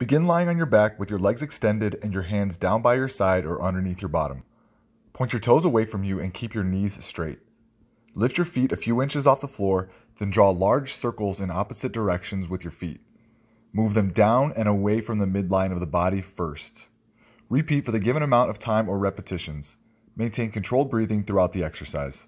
Begin lying on your back with your legs extended and your hands down by your side or underneath your bottom. Point your toes away from you and keep your knees straight. Lift your feet a few inches off the floor, then draw large circles in opposite directions with your feet. Move them down and away from the midline of the body first. Repeat for the given amount of time or repetitions. Maintain controlled breathing throughout the exercise.